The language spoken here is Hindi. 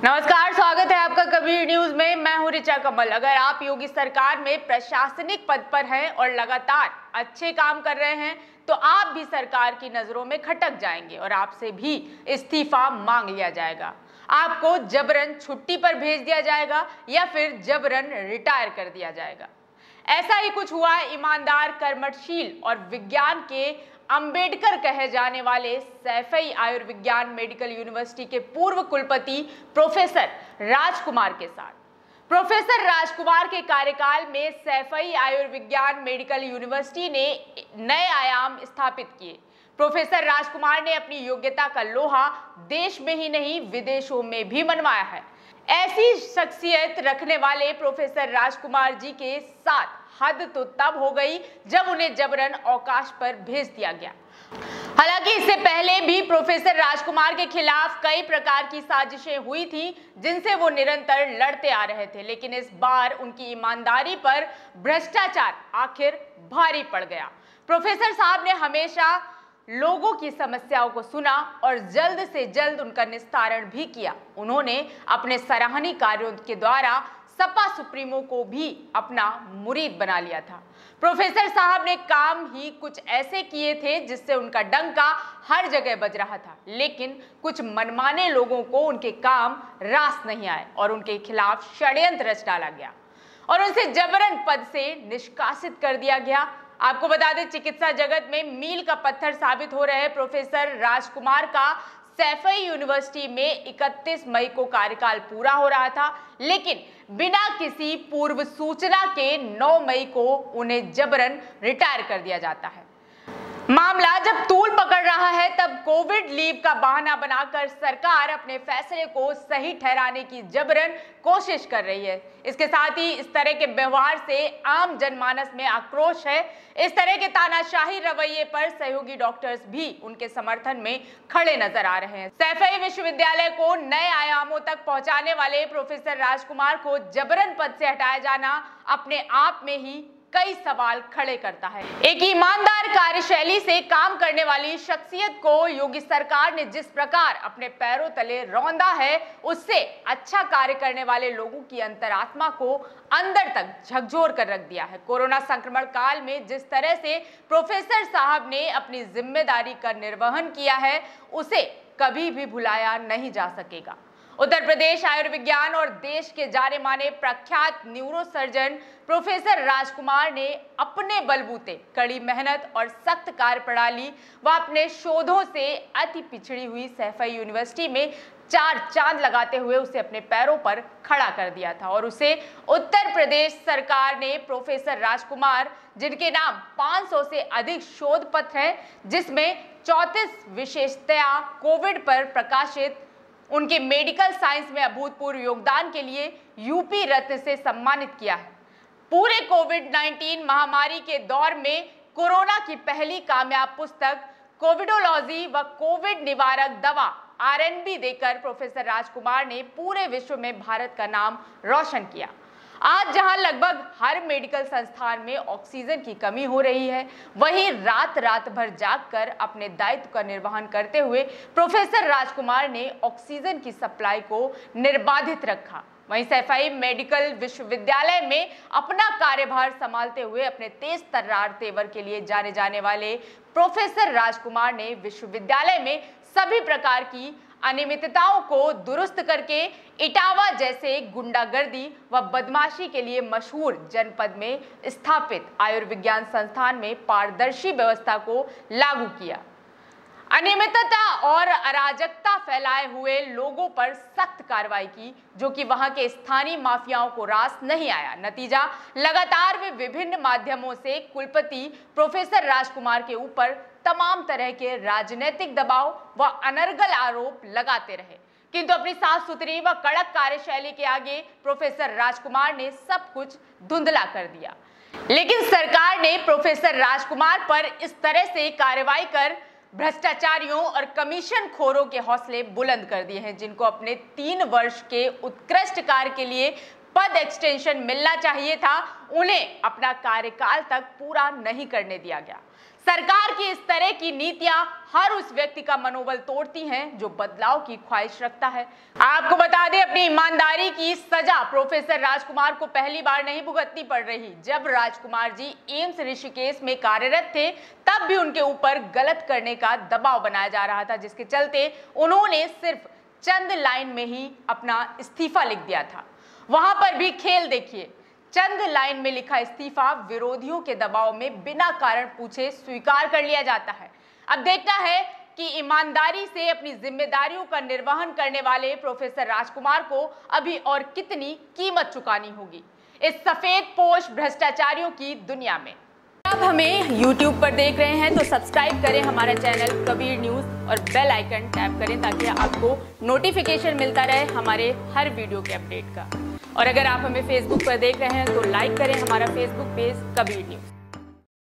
नमस्कार, स्वागत है आपका कबीर न्यूज़ में। मैं हूँ ऋचा कमल। अगर आप योगी सरकार में प्रशासनिक पद पर हैं और लगातार अच्छे काम कर रहे हैं तो आप भी सरकार की नज़रों में खटक जाएँगे और आपसे भी इस्तीफा मांग लिया जाएगा। आपको जबरन छुट्टी पर भेज दिया जाएगा या फिर जबरन रिटायर कर दिया जाएगा। ऐसा ही कुछ हुआ ईमानदार, कर्मठशील और विज्ञान के अंबेडकर कहे जाने वाले सैफई आयुर्विज्ञान मेडिकल यूनिवर्सिटी के पूर्व कुलपति प्रोफेसर राजकुमार के साथ। प्रोफेसर राजकुमार के कार्यकाल में सैफई आयुर्विज्ञान मेडिकल यूनिवर्सिटी ने नए आयाम स्थापित किए। प्रोफेसर राजकुमार ने अपनी योग्यता का लोहा देश में ही नहीं, विदेशों में भी मनवाया है। ऐसी शख्सियत रखने वाले प्रोफेसर राजकुमार जी के साथ हद तो तब हो गई जब उन्हें जबरन अवकाश पर भेज दिया गया। हालाँकि इससे पहले भी प्रोफेसर राजकुमार के खिलाफ कई प्रकार की साजिशें हुई थी, जिनसे वो निरंतर लड़ते आ रहे थे, लेकिन इस बार उनकी ईमानदारी पर भ्रष्टाचार आखिर भारी पड़ गया। प्रोफेसर साहब ने हमेशा लोगों की समस्याओं को सुना और जल्द से जल्द उनका निस्तारण भी किया। उन्होंने अपने सराहनीय कार्यों के द्वारा सपा सुप्रीमो को भी अपना मुरीद बना लिया था। प्रोफेसर साहब ने काम ही कुछ ऐसे किए थे जिससे उनका डंका हर जगह बज रहा था, लेकिन कुछ मनमाने लोगों को उनके काम रास नहीं आए और उनके खिलाफ षड्यंत्र रच डाला गया और उनसे जबरन पद से निष्कासित कर दिया गया। आपको बता दें, चिकित्सा जगत में मील का पत्थर साबित हो रहे प्रोफेसर राजकुमार का। सैफई यूनिवर्सिटी में 31 मई को कार्यकाल पूरा हो रहा था, लेकिन बिना किसी पूर्व सूचना के 9 मई को उन्हें जबरन रिटायर कर दिया जाता है। मामला जब तूल पकड़ रहा है, तब कोविड लीव का बहाना बनाकर सरकार अपने फैसले को सही ठहराने की जबरन कोशिश कर रही है। इसके साथ ही इस तरह के व्यवहार से आम जनमानस में आक्रोश है। इस तरह के तानाशाही रवैये पर सहयोगी डॉक्टर्स भी उनके समर्थन में खड़े नज़र आ रहे हैं। सैफई विश्वविद्यालय को नए आयामों तक पहुँचाने वाले प्रोफेसर राजकुमार को जबरन पद से हटाया जाना अपने आप में ही कई सवाल खड़े करता है। एक ईमानदार कार्यशैली से काम करने वाली शख्सियत को योगी सरकार ने जिस प्रकार अपने पैरों तले रौंदा है, उससे अच्छा कार्य करने वाले लोगों की अंतरात्मा को अंदर तक झकझोर कर रख दिया है। कोरोना संक्रमण काल में जिस तरह से प्रोफेसर साहब ने अपनी ज़िम्मेदारी का निर्वहन किया है, उसे कभी भी भुलाया नहीं जा सकेगा। उत्तर प्रदेश आयुर्विज्ञान और देश के जाने माने प्रख्यात न्यूरो सर्जन प्रोफेसर राजकुमार ने अपने बलबूते, कड़ी मेहनत और सख्त कार्य प्रणाली व अपने शोधों से अति पिछड़ी हुई सैफई यूनिवर्सिटी में चार चाँद लगाते हुए उसे अपने पैरों पर खड़ा कर दिया था और उसे उत्तर प्रदेश सरकार ने प्रोफेसर राजकुमार, जिनके नाम 500 से अधिक शोध पत्र हैं, जिसमें चौतीस विशेषतया कोविड पर प्रकाशित उनके मेडिकल साइंस में अभूतपूर्व योगदान के लिए यूपी रत्न से सम्मानित किया है। पूरे कोविड 19 महामारी के दौर में कोरोना की पहली कामयाब पुस्तक, कोविडोलॉजी व कोविड निवारक दवा आरएनबी देकर प्रोफेसर राजकुमार ने पूरे विश्व में भारत का नाम रोशन किया। आज जहाँ लगभग हर मेडिकल संस्थान में ऑक्सीजन की कमी हो रही है, वहीं रात रात भर जागकर अपने दायित्व का निर्वहन करते हुए प्रोफेसर राजकुमार ने ऑक्सीजन की सप्लाई को निर्बाधित रखा। वहीं सैफाई मेडिकल विश्वविद्यालय में अपना कार्यभार संभालते हुए अपने तेज तर्रार तेवर के लिए जाने जाने वाले प्रोफेसर राजकुमार ने विश्वविद्यालय में सभी प्रकार की अनियमितताओं को दुरुस्त करके इटावा जैसे गुंडागर्दी व बदमाशी के लिए मशहूर जनपद में स्थापित आयुर्विज्ञान संस्थान में पारदर्शी व्यवस्था को लागू किया। अनियमितता और अराजकता फैलाए हुए लोगों पर सख्त कार्रवाई की, जो कि वहाँ के स्थानीय माफियाओं को रास नहीं आया। नतीजा, लगातार वे विभिन्न माध्यमों से कुलपति प्रोफेसर राजकुमार के ऊपर तमाम तरह के राजनीतिक दबाव व अनर्गल आरोप लगाते रहे। किंतु अपनी साफ़ सुथरी व कड़क कार्यशैली के आगे प्रोफेसर राजकुमार ने सब कुछ धुंधला कर दिया। लेकिन सरकार ने प्रोफेसर राजकुमार पर इस तरह से कार्रवाई कर भ्रष्टाचारियों और कमीशन खोरों के हौसले बुलंद कर दिए हैं, जिनको अपने तीन वर्ष के उत्कृष्ट कार्य के लिए पद एक्सटेंशन मिलना चाहिए था, उन्हें अपना कार्यकाल तक पूरा नहीं करने दिया गया। सरकार की इस तरह की नीतियाँ हर उस व्यक्ति का मनोबल तोड़ती हैं जो बदलाव की ख्वाहिश रखता है। आपको बता दें, अपनी ईमानदारी की सजा प्रोफेसर राजकुमार को पहली बार नहीं भुगतनी पड़ रही। जब राजकुमार जी एम्स ऋषिकेश में कार्यरत थे, तब भी उनके ऊपर गलत करने का दबाव बनाया जा रहा था, जिसके चलते उन्होंने सिर्फ़ चंद लाइन में ही अपना इस्तीफा लिख दिया था। वहाँ पर भी खेल देखिए। चंद लाइन में लिखा इस्तीफा विरोधियों के दबाव में बिना कारण पूछे स्वीकार कर लिया जाता है। अब देखना है कि ईमानदारी से अपनी जिम्मेदारियों का निर्वहन करने वाले प्रोफेसर राजकुमार को अभी और कितनी कीमत चुकानी होगी। इस सफ़ेद पोष भ्रष्टाचारियों की दुनिया में। अब हमें YouTube पर देख रहे हैं तो सब्सक्राइब करें हमारा चैनल कबीर न्यूज़ और बेल आइकन टैप करें ताकि आपको नोटिफिकेशन मिलता रहे हमारे हर वीडियो के अपडेट का। और अगर आप हमें फेसबुक पर देख रहे हैं तो लाइक करें हमारा फेसबुक पेज कबीर न्यूज़